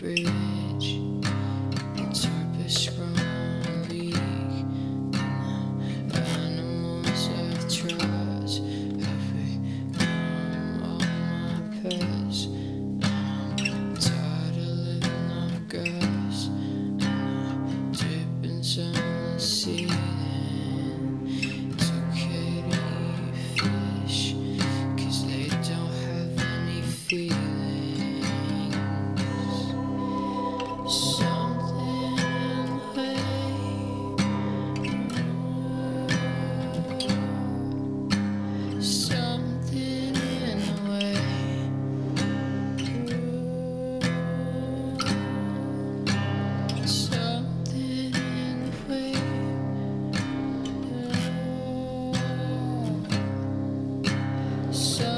Breathe. So